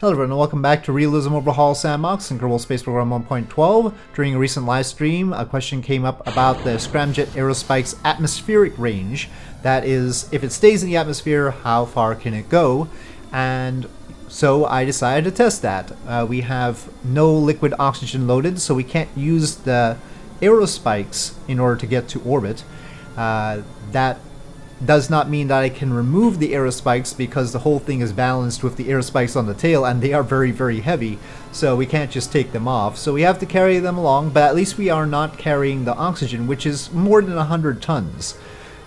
Hello everyone and welcome back to Realism Overhaul Sandbox in Kerbal Space Program 1.12. During a recent live stream, a question came up about the Scramjet Aerospike's atmospheric range. That is, if it stays in the atmosphere, how far can it go? And so I decided to test that. Uh, we have no liquid oxygen loaded, so we can't use the aerospikes in order to get to orbit. Uh, that does not mean that I can remove the aerospikes because the whole thing is balanced with the aerospikes on the tail and they are very very heavy. So we can't just take them off. So we have to carry them along but at least we are not carrying the oxygen which is more than 100 tons.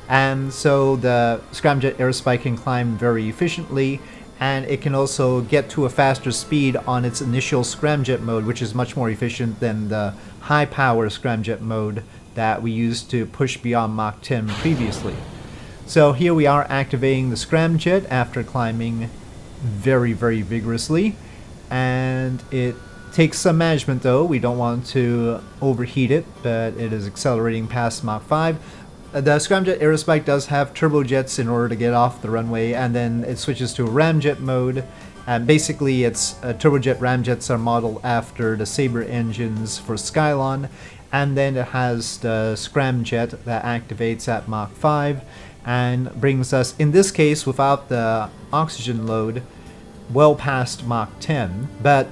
And so the scramjet aerospike can climb very efficiently and it can also get to a faster speed on its initial scramjet mode which is much more efficient than the high power scramjet mode that we used to push beyond Mach 10 previously. So here we are activating the scramjet after climbing very, very vigorously. And it takes some management though. We don't want to overheat it, but it is accelerating past Mach 5. Uh, the scramjet aerospike does have turbojets in order to get off the runway, and then it switches to ramjet mode. And basically, its uh, turbojet ramjets are modeled after the Sabre engines for Skylon, and then it has the scramjet that activates at Mach 5 and brings us, in this case without the oxygen load, well past Mach 10, but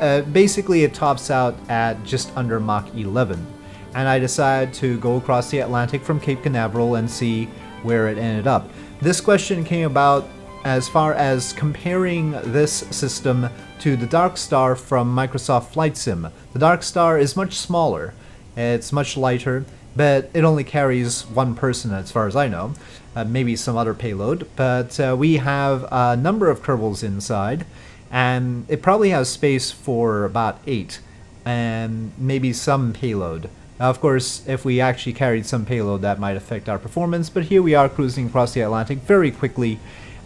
uh, basically it tops out at just under Mach 11. And I decided to go across the Atlantic from Cape Canaveral and see where it ended up. This question came about as far as comparing this system to the Dark Star from Microsoft Flight Sim. The Dark Star is much smaller, it's much lighter, but it only carries one person as far as I know, uh, maybe some other payload, but uh, we have a number of Kerbals inside, and it probably has space for about eight, and maybe some payload. Now, of course, if we actually carried some payload, that might affect our performance, but here we are cruising across the Atlantic very quickly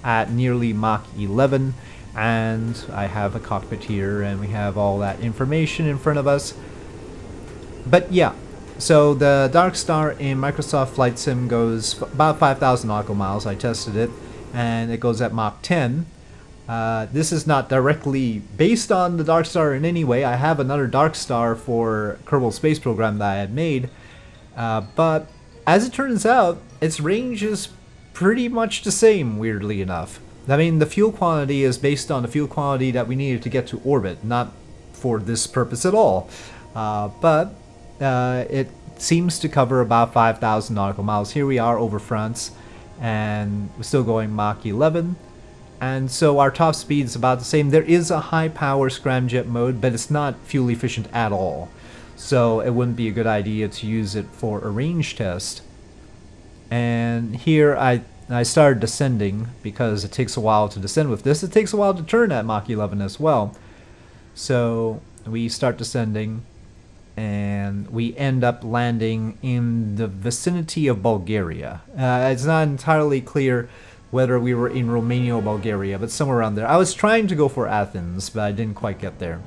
at nearly Mach 11, and I have a cockpit here, and we have all that information in front of us. But yeah, so the Dark Star in Microsoft Flight Sim goes about 5,000 nautical miles. I tested it, and it goes at Mach 10. Uh, this is not directly based on the Dark Star in any way. I have another Dark Star for Kerbal Space Program that I had made, uh, but as it turns out, its range is pretty much the same, weirdly enough. I mean, the fuel quantity is based on the fuel quantity that we needed to get to orbit, not for this purpose at all. Uh, but uh, it seems to cover about 5,000 nautical miles. Here we are over France, and we're still going Mach 11. And so our top speed is about the same. There is a high power scramjet mode, but it's not fuel efficient at all. So it wouldn't be a good idea to use it for a range test. And here I I started descending because it takes a while to descend with this. It takes a while to turn at Mach 11 as well. So we start descending and we end up landing in the vicinity of Bulgaria. Uh, it's not entirely clear whether we were in Romania or Bulgaria, but somewhere around there. I was trying to go for Athens, but I didn't quite get there.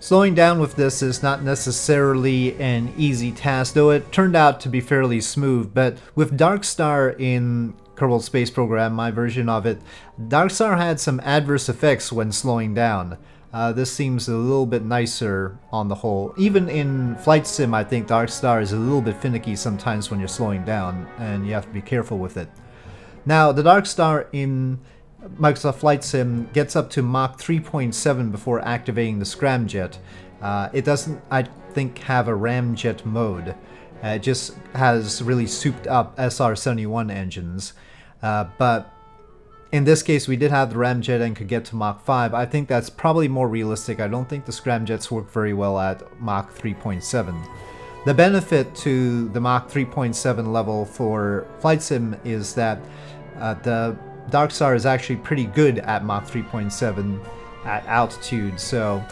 Slowing down with this is not necessarily an easy task, though it turned out to be fairly smooth, but with Darkstar in Kerbal Space Program, my version of it, Darkstar had some adverse effects when slowing down. Uh, this seems a little bit nicer on the whole. Even in Flight Sim, I think Dark Star is a little bit finicky sometimes when you're slowing down, and you have to be careful with it. Now, the Dark Star in Microsoft Flight Sim gets up to Mach 3.7 before activating the scramjet. Uh, it doesn't, I think, have a ramjet mode. Uh, it just has really souped up SR-71 engines. Uh, but in this case, we did have the ramjet and could get to Mach 5. I think that's probably more realistic. I don't think the scramjets work very well at Mach 3.7. The benefit to the Mach 3.7 level for Flight Sim is that uh, the Dark Star is actually pretty good at Mach 3.7 at altitude, so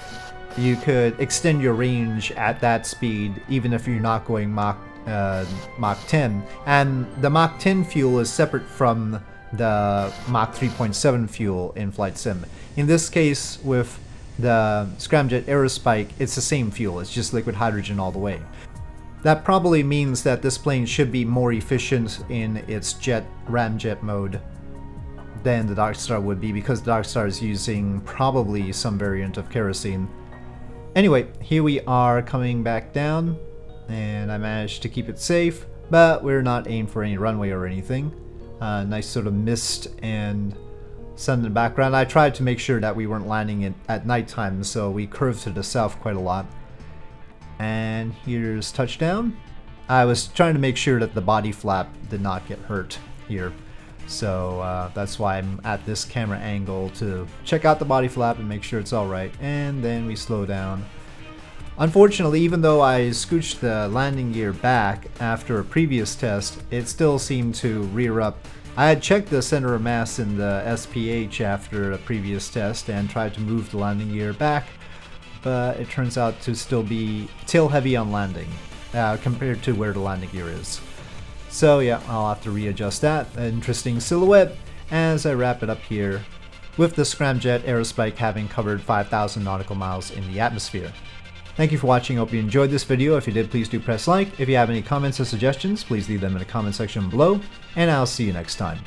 you could extend your range at that speed even if you're not going Mach, uh, Mach 10. And the Mach 10 fuel is separate from the Mach 3.7 fuel in Flight Sim. In this case, with the Scramjet Aerospike, it's the same fuel, it's just liquid hydrogen all the way. That probably means that this plane should be more efficient in its jet ramjet mode. than the Dark Star would be because the Dark Star is using probably some variant of kerosene. Anyway, here we are coming back down, and I managed to keep it safe, but we're not aimed for any runway or anything. Uh, nice sort of mist and sun in the background. I tried to make sure that we weren't landing it at nighttime, so we curved to the south quite a lot. And here's touchdown. I was trying to make sure that the body flap did not get hurt here. So uh, that's why I'm at this camera angle to check out the body flap and make sure it's alright. And then we slow down. Unfortunately, even though I scooched the landing gear back after a previous test, it still seemed to rear up. I had checked the center of mass in the SPH after a previous test and tried to move the landing gear back, but it turns out to still be tail heavy on landing uh, compared to where the landing gear is. So yeah, I'll have to readjust that. Interesting silhouette as I wrap it up here with the Scramjet Aerospike having covered 5,000 nautical miles in the atmosphere. Thank you for watching, hope you enjoyed this video. If you did, please do press like. If you have any comments or suggestions, please leave them in the comment section below, and I'll see you next time.